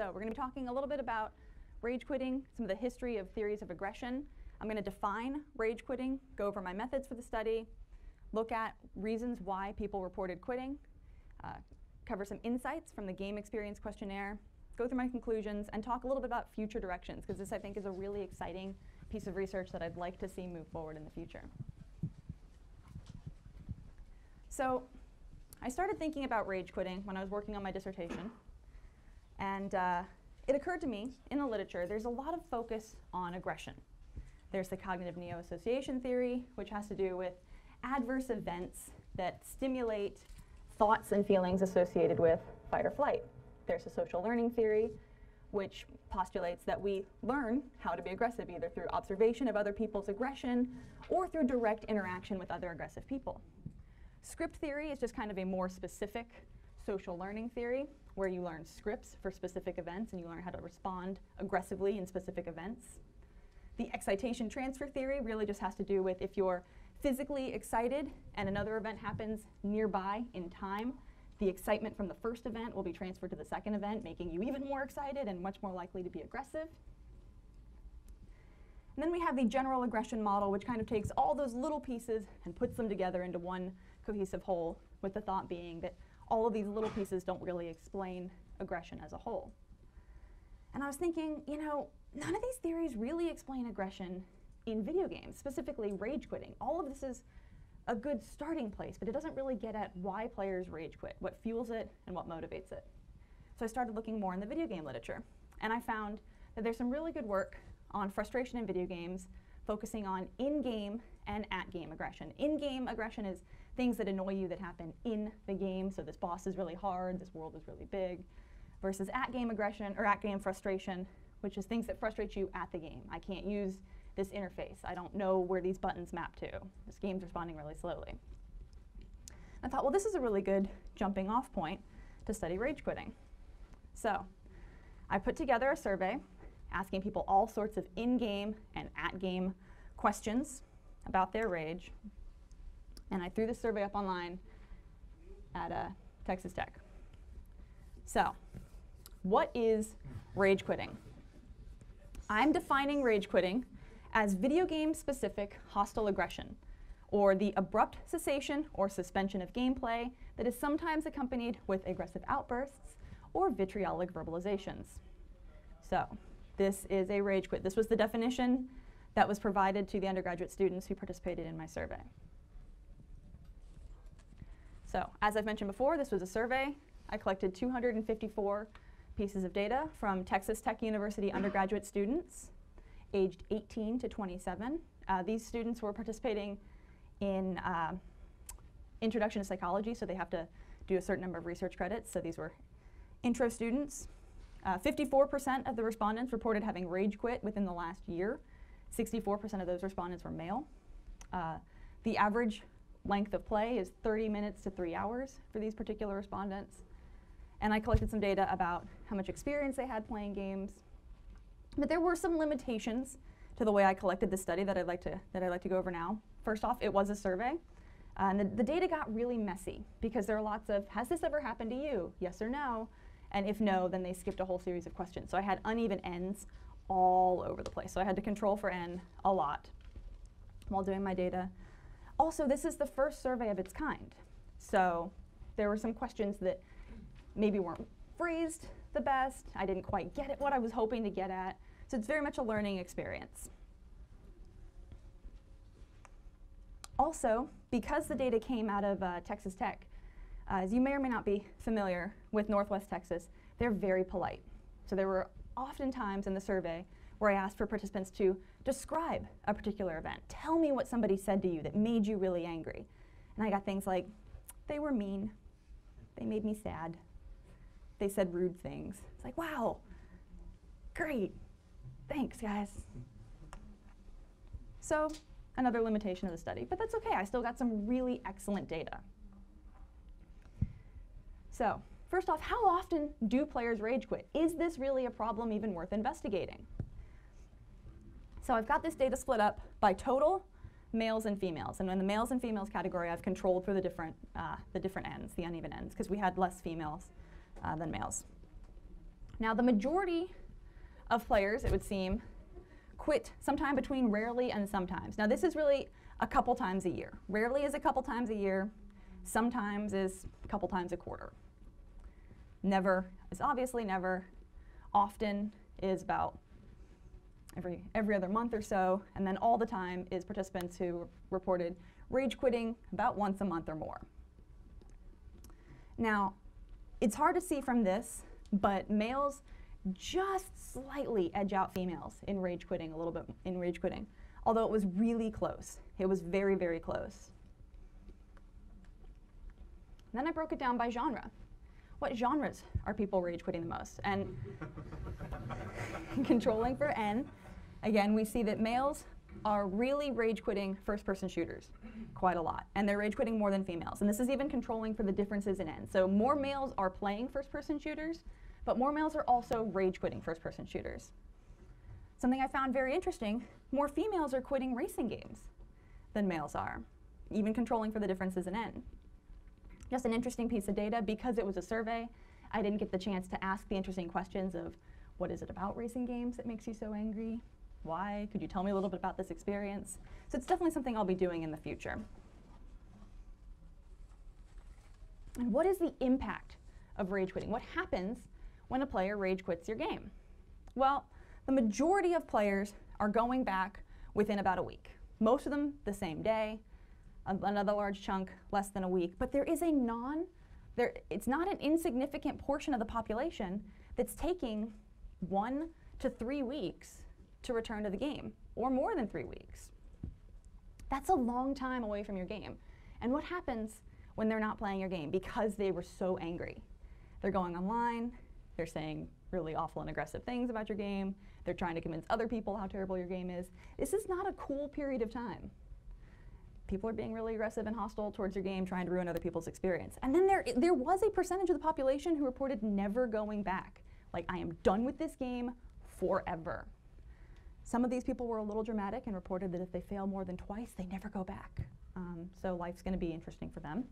So we're going to be talking a little bit about rage quitting, some of the history of theories of aggression. I'm going to define rage quitting, go over my methods for the study, look at reasons why people reported quitting, uh, cover some insights from the game experience questionnaire, go through my conclusions, and talk a little bit about future directions, because this I think is a really exciting piece of research that I'd like to see move forward in the future. So I started thinking about rage quitting when I was working on my dissertation. And uh, it occurred to me in the literature there's a lot of focus on aggression. There's the cognitive neo-association theory, which has to do with adverse events that stimulate thoughts and feelings associated with fight or flight. There's a social learning theory, which postulates that we learn how to be aggressive either through observation of other people's aggression or through direct interaction with other aggressive people. Script theory is just kind of a more specific social learning theory where you learn scripts for specific events and you learn how to respond aggressively in specific events. The excitation transfer theory really just has to do with if you're physically excited and another event happens nearby in time, the excitement from the first event will be transferred to the second event, making you even more excited and much more likely to be aggressive. And then we have the general aggression model, which kind of takes all those little pieces and puts them together into one cohesive whole, with the thought being that all of these little pieces don't really explain aggression as a whole. And I was thinking, you know, none of these theories really explain aggression in video games, specifically rage quitting. All of this is a good starting place, but it doesn't really get at why players rage quit, what fuels it, and what motivates it. So I started looking more in the video game literature, and I found that there's some really good work on frustration in video games, focusing on in-game and at-game aggression. In-game aggression is things that annoy you that happen in the game. So this boss is really hard, this world is really big, versus at game aggression or at game frustration, which is things that frustrate you at the game. I can't use this interface. I don't know where these buttons map to. This game's responding really slowly. I thought, well, this is a really good jumping off point to study rage quitting. So I put together a survey asking people all sorts of in-game and at-game questions about their rage and I threw the survey up online at uh, Texas Tech. So, what is rage quitting? I'm defining rage quitting as video game specific hostile aggression, or the abrupt cessation or suspension of gameplay that is sometimes accompanied with aggressive outbursts or vitriolic verbalizations. So, this is a rage quit. This was the definition that was provided to the undergraduate students who participated in my survey. So as I've mentioned before, this was a survey. I collected 254 pieces of data from Texas Tech University undergraduate students aged 18 to 27. Uh, these students were participating in uh, introduction to psychology, so they have to do a certain number of research credits. So these were intro students. 54% uh, of the respondents reported having rage quit within the last year. 64% of those respondents were male. Uh, the average length of play is 30 minutes to three hours for these particular respondents. And I collected some data about how much experience they had playing games. But there were some limitations to the way I collected this study that I'd like to, that I'd like to go over now. First off, it was a survey. Uh, and the, the data got really messy because there are lots of, has this ever happened to you? Yes or no? And if no, then they skipped a whole series of questions. So I had uneven ends all over the place. So I had to control for n a lot while doing my data. Also, this is the first survey of its kind. So there were some questions that maybe weren't phrased the best. I didn't quite get it what I was hoping to get at. So it's very much a learning experience. Also, because the data came out of uh, Texas Tech, uh, as you may or may not be familiar with Northwest Texas, they're very polite. So there were often times in the survey where I asked for participants to describe a particular event. Tell me what somebody said to you that made you really angry. And I got things like, they were mean, they made me sad, they said rude things. It's like, wow, great, thanks guys. So another limitation of the study, but that's okay, I still got some really excellent data. So first off, how often do players rage quit? Is this really a problem even worth investigating? So I've got this data split up by total males and females. And in the males and females category, I've controlled for the different, uh, the different ends, the uneven ends, because we had less females uh, than males. Now, the majority of players, it would seem, quit sometime between rarely and sometimes. Now, this is really a couple times a year. Rarely is a couple times a year, sometimes is a couple times a quarter. Never is obviously never. Often is about every, every other month or so, and then all the time is participants who reported rage quitting about once a month or more. Now, it's hard to see from this, but males just slightly edge out females in rage quitting a little bit in rage quitting, although it was really close. It was very, very close. then I broke it down by genre. What genres are people rage quitting the most? And controlling for N, again, we see that males are really rage quitting first person shooters quite a lot. And they're rage quitting more than females. And this is even controlling for the differences in N. So more males are playing first person shooters, but more males are also rage quitting first person shooters. Something I found very interesting more females are quitting racing games than males are, even controlling for the differences in N. Just an interesting piece of data because it was a survey. I didn't get the chance to ask the interesting questions of what is it about racing games that makes you so angry? Why? Could you tell me a little bit about this experience? So it's definitely something I'll be doing in the future. And what is the impact of rage quitting? What happens when a player rage quits your game? Well, the majority of players are going back within about a week. Most of them the same day, another large chunk less than a week. But there is a non, there, it's not an insignificant portion of the population that's taking one to three weeks to return to the game, or more than three weeks. That's a long time away from your game. And what happens when they're not playing your game because they were so angry? They're going online, they're saying really awful and aggressive things about your game, they're trying to convince other people how terrible your game is. This is not a cool period of time. People are being really aggressive and hostile towards your game, trying to ruin other people's experience. And then there, there was a percentage of the population who reported never going back. Like, I am done with this game forever. Some of these people were a little dramatic and reported that if they fail more than twice, they never go back. Um, so life's going to be interesting for them.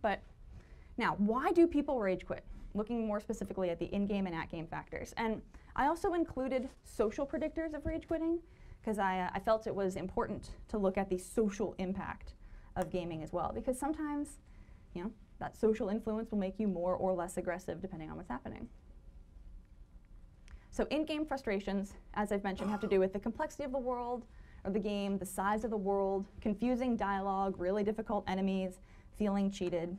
But now, why do people rage quit? Looking more specifically at the in-game and at-game factors. And I also included social predictors of rage quitting because I, uh, I felt it was important to look at the social impact of gaming as well. Because sometimes, you know, that social influence will make you more or less aggressive depending on what's happening. So in-game frustrations, as I've mentioned, have to do with the complexity of the world or the game, the size of the world, confusing dialogue, really difficult enemies, feeling cheated.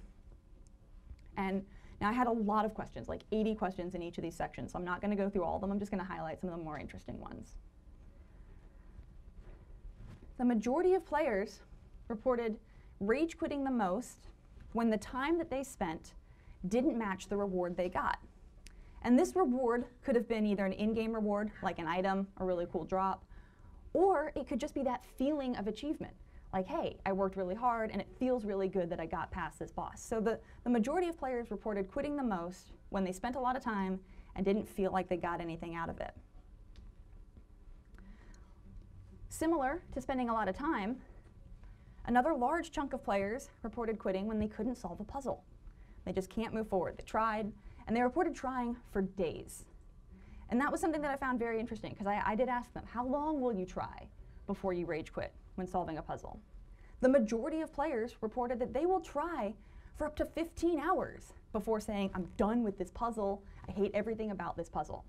And now I had a lot of questions, like 80 questions in each of these sections, so I'm not going to go through all of them. I'm just going to highlight some of the more interesting ones. The majority of players reported rage quitting the most when the time that they spent didn't match the reward they got. And this reward could have been either an in-game reward, like an item, a really cool drop, or it could just be that feeling of achievement. Like, hey, I worked really hard and it feels really good that I got past this boss. So the, the majority of players reported quitting the most when they spent a lot of time and didn't feel like they got anything out of it. Similar to spending a lot of time, another large chunk of players reported quitting when they couldn't solve a puzzle. They just can't move forward. They tried, and they reported trying for days. And that was something that I found very interesting because I, I did ask them, how long will you try before you rage quit when solving a puzzle? The majority of players reported that they will try for up to 15 hours before saying, I'm done with this puzzle. I hate everything about this puzzle.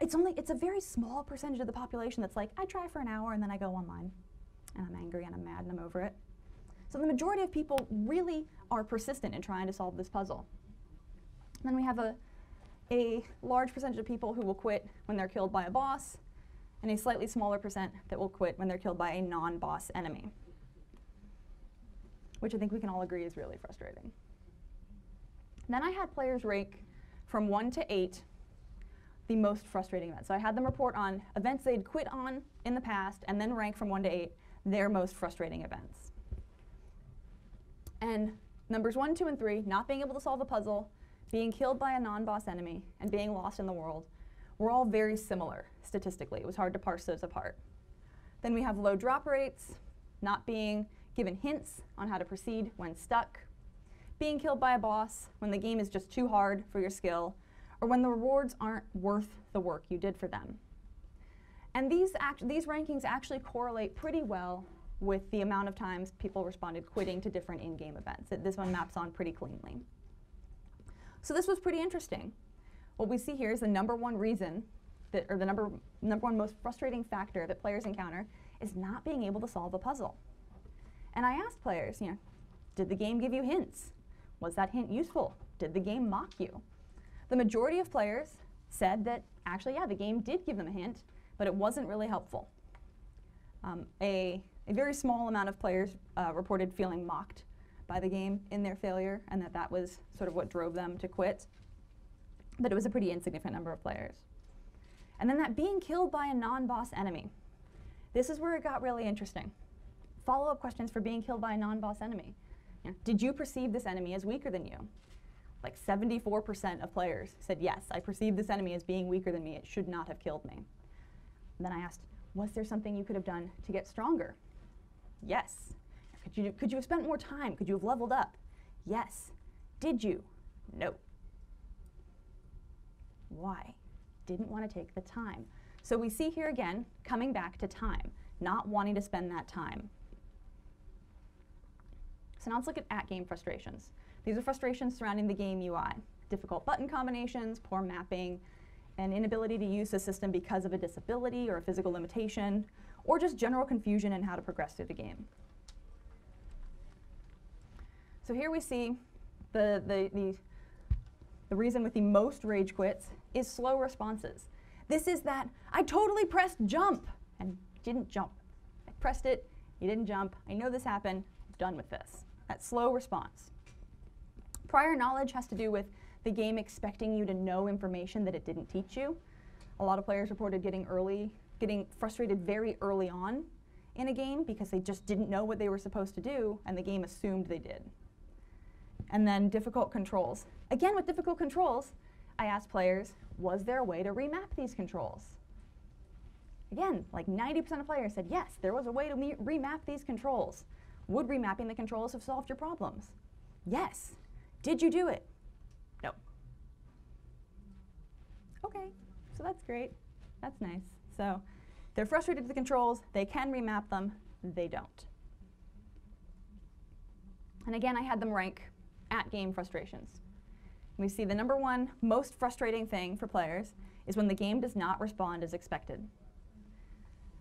It's only, it's a very small percentage of the population that's like, I try for an hour and then I go online and I'm angry and I'm mad and I'm over it. So the majority of people really are persistent in trying to solve this puzzle. Then we have a, a large percentage of people who will quit when they're killed by a boss, and a slightly smaller percent that will quit when they're killed by a non-boss enemy, which I think we can all agree is really frustrating. Then I had players rank from 1 to 8 the most frustrating events. So I had them report on events they'd quit on in the past and then rank from 1 to 8 their most frustrating events. And numbers 1, 2, and 3, not being able to solve a puzzle, being killed by a non-boss enemy, and being lost in the world were all very similar statistically. It was hard to parse those apart. Then we have low drop rates, not being given hints on how to proceed when stuck, being killed by a boss, when the game is just too hard for your skill, or when the rewards aren't worth the work you did for them. And these, these rankings actually correlate pretty well with the amount of times people responded quitting to different in-game events. This one maps on pretty cleanly. So this was pretty interesting. What we see here is the number one reason that, or the number, number one most frustrating factor that players encounter is not being able to solve a puzzle. And I asked players, you know, did the game give you hints? Was that hint useful? Did the game mock you? The majority of players said that actually, yeah, the game did give them a hint, but it wasn't really helpful. Um, a, a very small amount of players uh, reported feeling mocked by the game in their failure, and that that was sort of what drove them to quit. But it was a pretty insignificant number of players. And then that being killed by a non-boss enemy. This is where it got really interesting. Follow-up questions for being killed by a non-boss enemy. Know, did you perceive this enemy as weaker than you? Like 74% of players said, yes, I perceived this enemy as being weaker than me. It should not have killed me. And then I asked, was there something you could have done to get stronger? Yes. Could you, could you have spent more time? Could you have leveled up? Yes. Did you? No. Why? Didn't want to take the time. So we see here again, coming back to time, not wanting to spend that time. So now let's look at at-game frustrations. These are frustrations surrounding the game UI. Difficult button combinations, poor mapping, an inability to use the system because of a disability or a physical limitation, or just general confusion in how to progress through the game. So here we see the, the, the, the reason with the most rage quits is slow responses. This is that I totally pressed jump and didn't jump. I pressed it, you didn't jump. I know this happened, I'm done with this. That slow response. Prior knowledge has to do with the game expecting you to know information that it didn't teach you. A lot of players reported getting early, getting frustrated very early on in a game because they just didn't know what they were supposed to do and the game assumed they did. And then difficult controls. Again, with difficult controls, I asked players, was there a way to remap these controls? Again, like 90% of players said, yes, there was a way to remap these controls. Would remapping the controls have solved your problems? Yes. Did you do it? No. Okay, so that's great. That's nice. So they're frustrated with the controls. They can remap them. They don't. And again, I had them rank at game frustrations. We see the number one most frustrating thing for players is when the game does not respond as expected.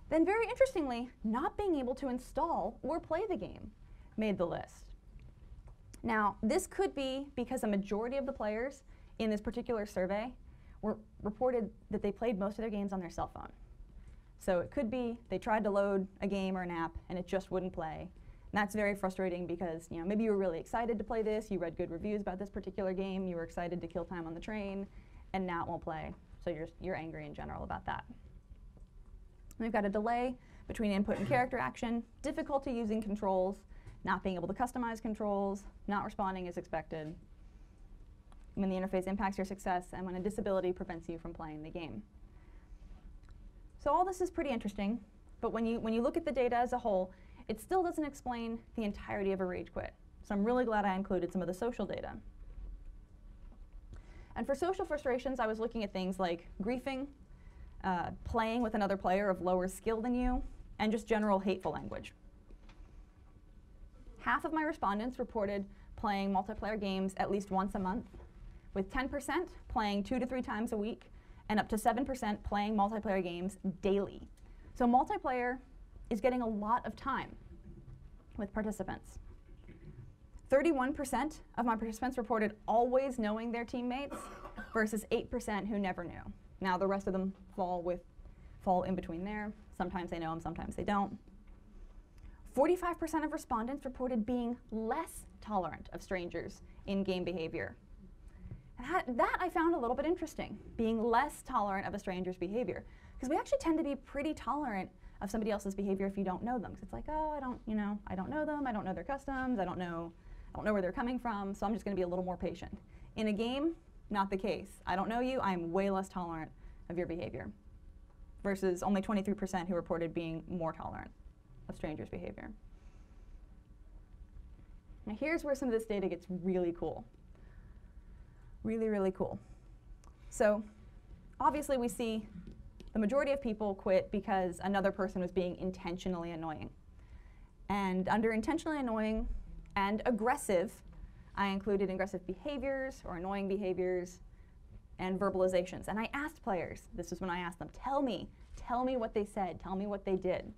Then very interestingly, not being able to install or play the game made the list. Now, this could be because a majority of the players in this particular survey were reported that they played most of their games on their cell phone. So it could be they tried to load a game or an app and it just wouldn't play. And that's very frustrating because you know maybe you were really excited to play this, you read good reviews about this particular game, you were excited to kill time on the train, and now it won't play. So you're, you're angry in general about that. We've got a delay between input and character action, difficulty using controls, not being able to customize controls, not responding as expected, when the interface impacts your success, and when a disability prevents you from playing the game. So all this is pretty interesting, but when you, when you look at the data as a whole, it still doesn't explain the entirety of a rage quit. So I'm really glad I included some of the social data. And for social frustrations, I was looking at things like griefing, uh, playing with another player of lower skill than you, and just general hateful language. Half of my respondents reported playing multiplayer games at least once a month, with 10% playing two to three times a week, and up to 7% playing multiplayer games daily. So multiplayer is getting a lot of time with participants. 31% of my participants reported always knowing their teammates versus 8% who never knew. Now the rest of them fall with fall in between there. Sometimes they know them, sometimes they don't. 45% of respondents reported being less tolerant of strangers in game behavior. That, that I found a little bit interesting, being less tolerant of a stranger's behavior. Because we actually tend to be pretty tolerant of somebody else's behavior if you don't know them. Because it's like, oh, I don't, you know, I don't know them, I don't know their customs, I don't know, I don't know where they're coming from, so I'm just going to be a little more patient. In a game, not the case. I don't know you, I'm way less tolerant of your behavior. Versus only 23% who reported being more tolerant of strangers' behavior. Now here's where some of this data gets really cool. Really, really cool. So obviously we see the majority of people quit because another person was being intentionally annoying. And under intentionally annoying and aggressive, I included aggressive behaviors or annoying behaviors and verbalizations. And I asked players, this is when I asked them, tell me, tell me what they said, tell me what they did.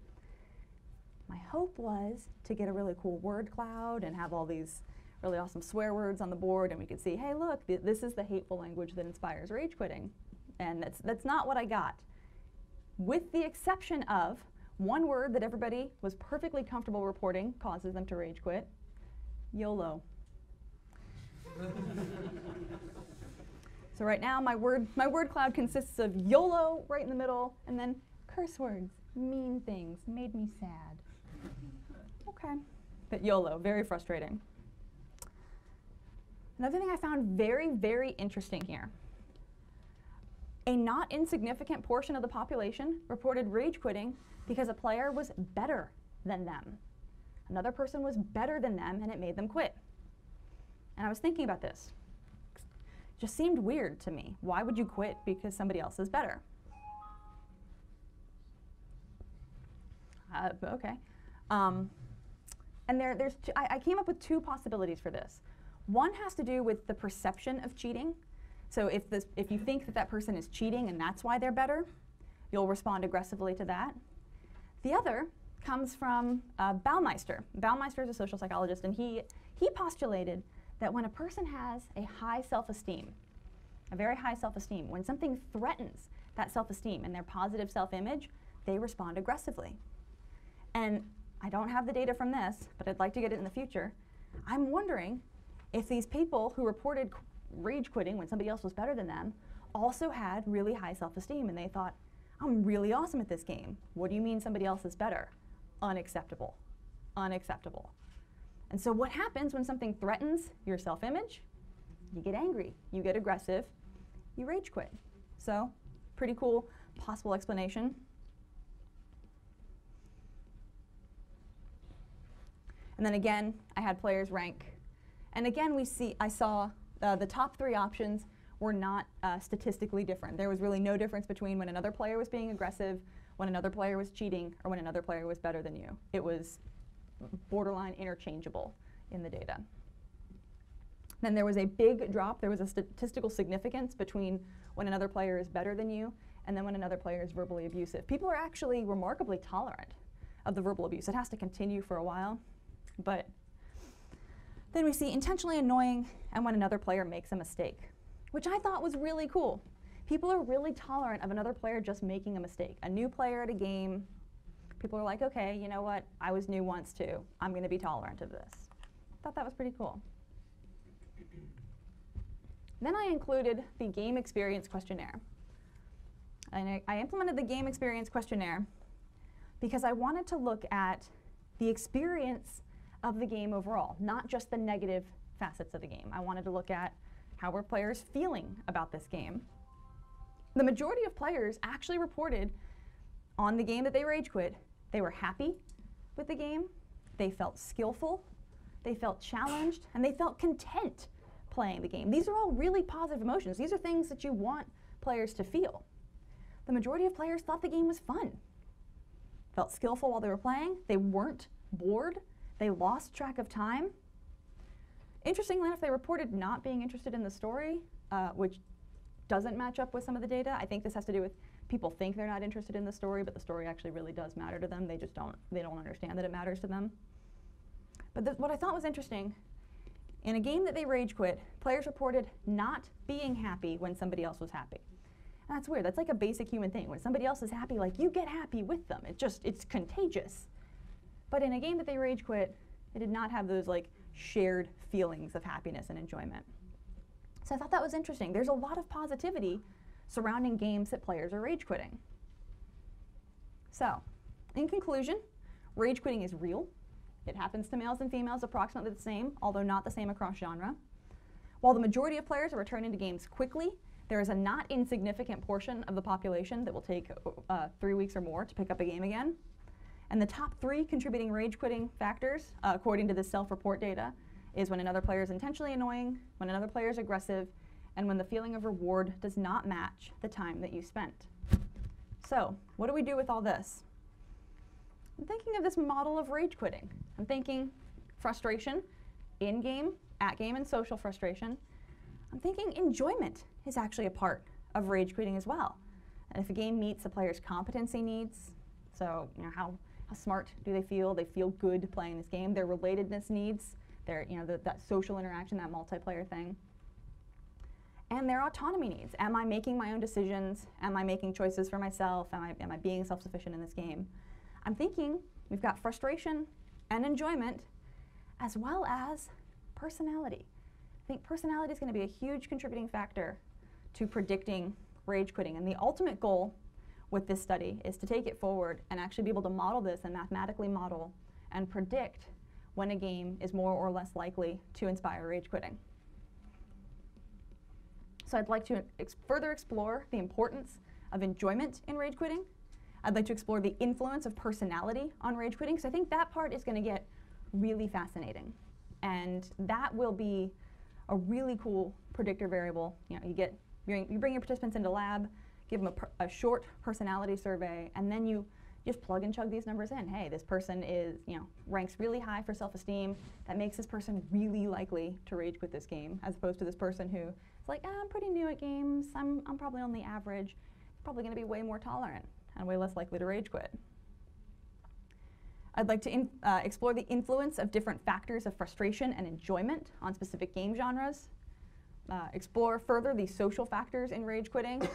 My hope was to get a really cool word cloud and have all these really awesome swear words on the board and we could see, hey look, th this is the hateful language that inspires rage quitting. And that's, that's not what I got. With the exception of one word that everybody was perfectly comfortable reporting causes them to rage quit, YOLO. so right now my word, my word cloud consists of YOLO right in the middle and then curse words, mean things, made me sad. Okay, but YOLO, very frustrating. Another thing I found very, very interesting here. A not insignificant portion of the population reported rage quitting because a player was better than them. Another person was better than them and it made them quit. And I was thinking about this. It just seemed weird to me. Why would you quit because somebody else is better? Uh, okay. Um, and there, there's I, I came up with two possibilities for this. One has to do with the perception of cheating. So if, this, if you think that that person is cheating and that's why they're better, you'll respond aggressively to that. The other comes from uh, Baumeister. Baumeister is a social psychologist, and he, he postulated that when a person has a high self-esteem, a very high self-esteem, when something threatens that self-esteem and their positive self-image, they respond aggressively. And I don't have the data from this, but I'd like to get it in the future. I'm wondering if these people who reported rage quitting when somebody else was better than them also had really high self-esteem and they thought, I'm really awesome at this game. What do you mean somebody else is better? Unacceptable. Unacceptable. And so what happens when something threatens your self-image? You get angry, you get aggressive, you rage quit. So pretty cool possible explanation. And then again, I had players rank. And again, we see, I saw uh, the top three options were not uh, statistically different. There was really no difference between when another player was being aggressive, when another player was cheating, or when another player was better than you. It was borderline interchangeable in the data. Then there was a big drop. There was a statistical significance between when another player is better than you and then when another player is verbally abusive. People are actually remarkably tolerant of the verbal abuse. It has to continue for a while, but then we see intentionally annoying and when another player makes a mistake, which I thought was really cool. People are really tolerant of another player just making a mistake. A new player at a game, people are like, okay, you know what, I was new once too. I'm going to be tolerant of this. Thought that was pretty cool. Then I included the game experience questionnaire. And I, I implemented the game experience questionnaire because I wanted to look at the experience of the game overall, not just the negative facets of the game. I wanted to look at how were players feeling about this game. The majority of players actually reported on the game that they rage quit, they were happy with the game, they felt skillful, they felt challenged, and they felt content playing the game. These are all really positive emotions. These are things that you want players to feel. The majority of players thought the game was fun, felt skillful while they were playing, they weren't bored, they lost track of time. Interestingly enough, they reported not being interested in the story, uh, which doesn't match up with some of the data. I think this has to do with people think they're not interested in the story, but the story actually really does matter to them. They just don't, they don't understand that it matters to them. But what I thought was interesting, in a game that they rage quit, players reported not being happy when somebody else was happy. And that's weird. That's like a basic human thing. When somebody else is happy, like you get happy with them. It just, it's contagious. But in a game that they rage quit, it did not have those like shared feelings of happiness and enjoyment. So I thought that was interesting. There's a lot of positivity surrounding games that players are rage quitting. So, in conclusion, rage quitting is real. It happens to males and females approximately the same, although not the same across genre. While the majority of players are returning to games quickly, there is a not insignificant portion of the population that will take uh, three weeks or more to pick up a game again. And the top three contributing rage quitting factors, uh, according to the self-report data, is when another player is intentionally annoying, when another player is aggressive, and when the feeling of reward does not match the time that you spent. So, what do we do with all this? I'm thinking of this model of rage quitting. I'm thinking frustration, in game, at game, and social frustration. I'm thinking enjoyment is actually a part of rage quitting as well. And if a game meets a player's competency needs, so you know how, how smart do they feel? They feel good playing this game. Their relatedness needs, their you know the, that social interaction, that multiplayer thing, and their autonomy needs. Am I making my own decisions? Am I making choices for myself? Am I am I being self-sufficient in this game? I'm thinking we've got frustration and enjoyment, as well as personality. I think personality is going to be a huge contributing factor to predicting rage quitting. And the ultimate goal with this study is to take it forward and actually be able to model this and mathematically model and predict when a game is more or less likely to inspire rage quitting. So I'd like to ex further explore the importance of enjoyment in rage quitting. I'd like to explore the influence of personality on rage quitting, because I think that part is going to get really fascinating. And that will be a really cool predictor variable. You know, you get you bring your participants into lab, give them a, a, short personality survey, and then you just plug and chug these numbers in. Hey, this person is, you know, ranks really high for self-esteem. That makes this person really likely to rage quit this game, as opposed to this person who is like, ah, I'm pretty new at games. I'm, I'm probably on the average. Probably going to be way more tolerant and way less likely to rage quit. I'd like to uh, explore the influence of different factors of frustration and enjoyment on specific game genres, uh, explore further the social factors in rage quitting,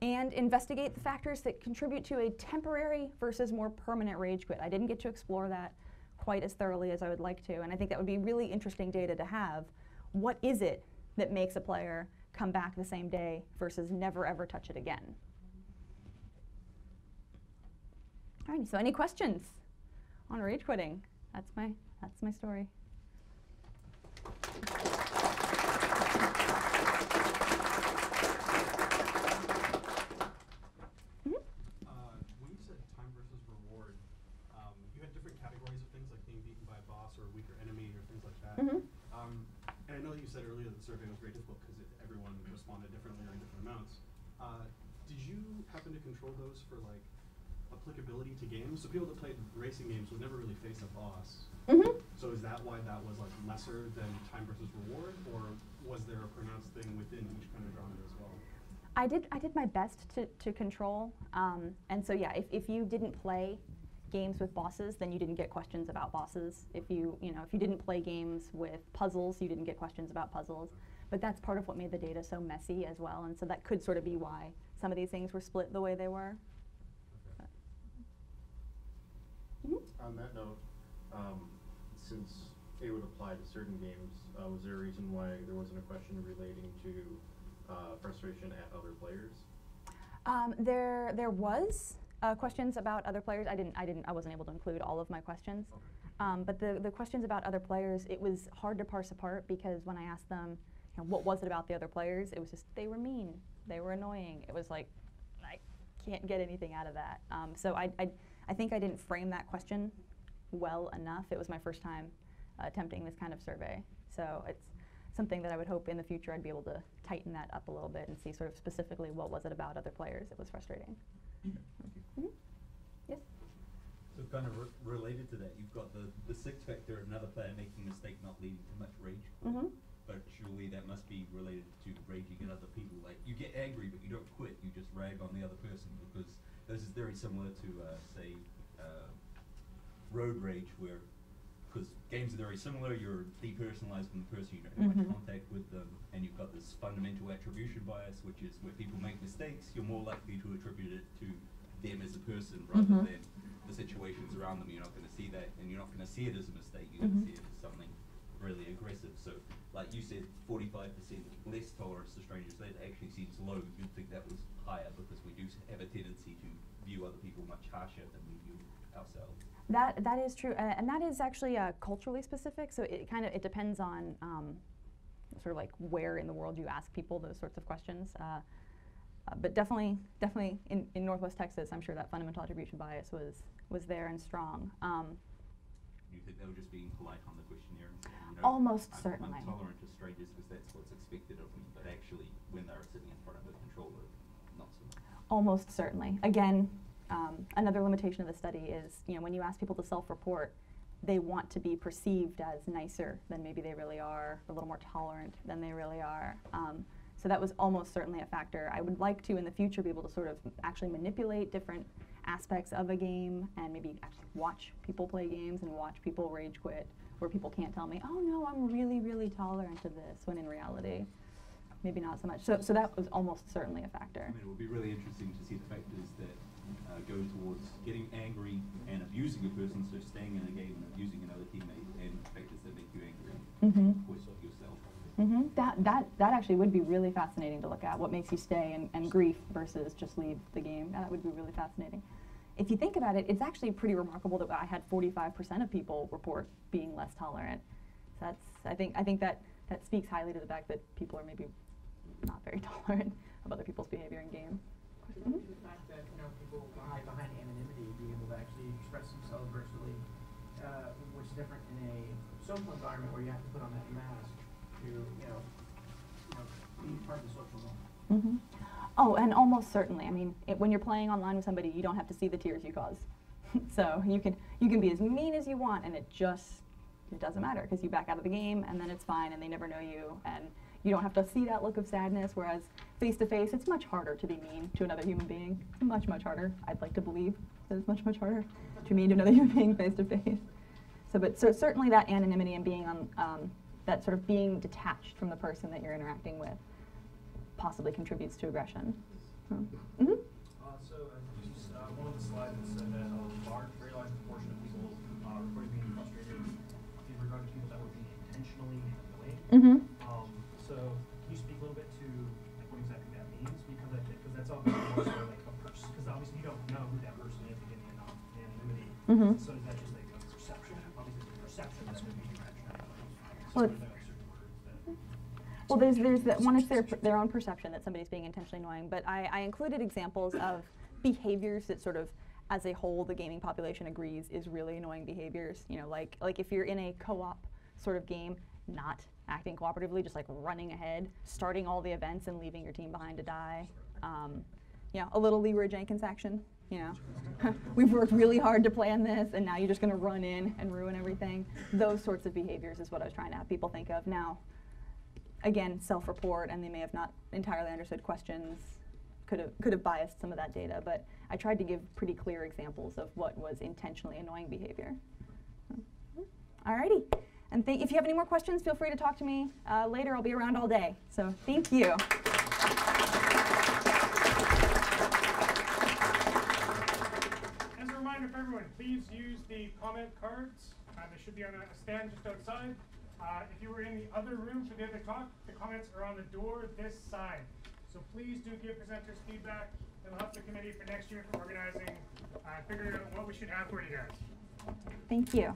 and investigate the factors that contribute to a temporary versus more permanent rage quit. I didn't get to explore that quite as thoroughly as I would like to, and I think that would be really interesting data to have. What is it that makes a player come back the same day versus never ever touch it again? All right, so any questions on rage quitting? That's my, that's my story. Mm-hmm. Um, and I know that you said earlier that the survey was very difficult because everyone responded differently or in different amounts. Uh, did you happen to control those for like applicability to games? So people that played racing games would never really face a boss. Mm-hmm. So is that why that was like lesser than time versus reward, or was there a pronounced thing within each kind of genre as well? I did. I did my best to, to control, um, and so yeah. If, if you didn't play games with bosses, then you didn't get questions about bosses. If you, you know, if you didn't play games with puzzles, you didn't get questions about puzzles. But that's part of what made the data so messy as well, and so that could sort of be why some of these things were split the way they were. Okay. Mm -hmm. On that note, um, since it would apply to certain games, uh, was there a reason why there wasn't a question relating to uh, frustration at other players? Um, there, there was. Uh, questions about other players, I didn't, I didn't, I wasn't able to include all of my questions. Okay. Um, but the, the questions about other players, it was hard to parse apart because when I asked them, you know, what was it about the other players, it was just they were mean, they were annoying. It was like, I can't get anything out of that. Um, so I, I, I think I didn't frame that question well enough. It was my first time uh, attempting this kind of survey. So it's something that I would hope in the future I'd be able to tighten that up a little bit and see sort of specifically what was it about other players that was frustrating. Mm -hmm. Yes? So kind of re related to that, you've got the, the sixth factor, another player making a mistake not leading to much rage. Mm -hmm. But surely that must be related to raging at other people. Like you get angry, but you don't quit. You just rag on the other person because this is very similar to, uh, say, uh, road rage, where because games are very similar. You're depersonalized from the person, you don't have mm -hmm. much mm-hmm. contact with them, and you've got this fundamental attribution bias, which is where people make mistakes, you're more likely to attribute it to them as a person rather mm -hmm. than the situations around them. You're not going to see that, and you're not going to see it as a mistake. You're mm -hmm. going to see it as something really aggressive. So, like you said, 45% less tolerance to strangers. That actually seems low. You'd think that was higher because we do have a tendency to view other people much harsher than we view ourselves. That that is true, uh, and that is actually uh, culturally specific. So it kind of it depends on um, sort of like where in the world you ask people those sorts of questions. Uh, uh, but definitely, definitely in, in Northwest Texas, I'm sure that fundamental attribution bias was was there and strong. Um, you think they were just being polite on the questionnaire? know, Almost I'm- certainly. I'm tolerant of strangers because that's what's expected of me, but actually, when they're sitting in front of a controller, not so much. Almost certainly. Again, um, another limitation of the study is, you know, when you ask people to self-report, they want to be perceived as nicer than maybe they really are, a little more tolerant than they really are. Um, so that was almost certainly a factor. I would like to, in the future, be able to sort of actually manipulate different aspects of a game and maybe actually watch people play games and watch people rage quit, where people can't tell me, oh no, I'm really, really tolerant to this, when in reality, maybe not so much. So, so that was almost certainly a factor. I mean, it would be really interesting to see the factors that uh, go towards getting angry and abusing a person, so staying in a game and abusing another teammate, and factors that make you angry Mhm. with yourself. hmm That, that, that actually would be really fascinating to look at, what makes you stay and, and grief versus just leave the game. That would be really fascinating. If you think about it, it's actually pretty remarkable that I had 45% of people report being less tolerant. So that's, I think, I think that, that speaks highly to the fact that people are maybe not very tolerant of other people's behavior in game. To Mhm. to the fact that, you know, people hide behind anonymity, being able to actually express themselves virtually, uh, which is different in a social environment where you have to put on that mask to, you know, you know, be part of the norm. hmm Oh, and almost certainly. I mean, it, when you're playing online with somebody, you don't have to see the tears you cause. so you can you can be as mean as you want, and it just it doesn't matter because you back out of the game, and then it's fine, and they never know you, and you don't have to see that look of sadness. Whereas face to face, it's much harder to be mean to another human being. Much much harder. I'd like to believe that it's much much harder to be mean to another human being face to face. So, but so certainly that anonymity and being on um, that sort of being detached from the person that you're interacting with possibly contributes to aggression. Hmm. Mhm. Uh, so, uh, you uh, one of the slides that said that a large, very large proportion of people, uh, reported being frustrated in regard to people that would be intentionally annoying. Mhm. Um, so, can you speak a little bit to like, what exactly that means? Because I think, because that's obviously more so like a person, because obviously you don't know who that person is anon- anonymity. Mhm. So is that just like a perception? Obviously, it's a perception that would be intentional. So Well, are there like certain words that? Well, there's there's that one is their their own perception that somebody's being intentionally annoying, but I, I included examples of behaviors that sort of as a whole the gaming population agrees is really annoying behaviors. You know, like like if you're in a co-op sort of game, not acting cooperatively, just like running ahead, starting all the events and leaving your team behind to die. Um, you know, a little Leroy Jenkins action. You know, we've worked really hard to plan this, and now you're just going to run in and ruin everything. Those sorts of behaviors is what I was trying to have people think of. Now, again, self-report, and they may have not entirely understood questions, could have could have biased some of that data. But I tried to give pretty clear examples of what was intentionally annoying behavior. Alrighty, and if you have any more questions, feel free to talk to me uh, later. I'll be around all day. So thank you. As a reminder for everyone, please use the comment cards. Uh, they should be on a stand just outside. Uh, if you were in the other room for the other talk, the comments are on the door this side. So please do give presenters feedback. It'll help the committee for next year for organizing, uh, figuring out what we should have for you guys. Thank you.